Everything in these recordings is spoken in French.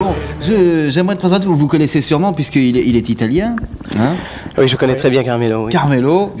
Bon, j'aimerais te présenter, vous vous connaissez sûrement puisqu'il est, il est italien. Hein oui, je connais très bien Carmelo. Carmelo.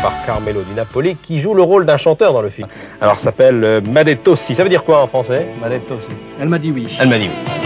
par Carmelo Di Napoli, qui joue le rôle d'un chanteur dans le film. Alors, s'appelle euh, Ça veut dire quoi en français? Madetto Si. Elle m'a dit oui. Elle m'a dit oui.